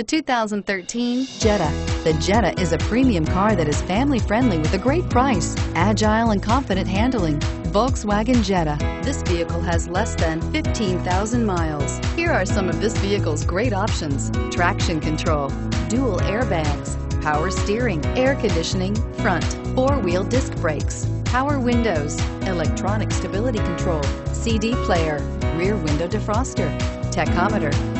The 2013 Jetta. The Jetta is a premium car that is family friendly with a great price, agile and confident handling. Volkswagen Jetta. This vehicle has less than 15,000 miles. Here are some of this vehicle's great options. Traction control, dual airbags, power steering, air conditioning, front, four-wheel disc brakes, power windows, electronic stability control, CD player, rear window defroster, tachometer.